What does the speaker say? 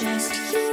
just you.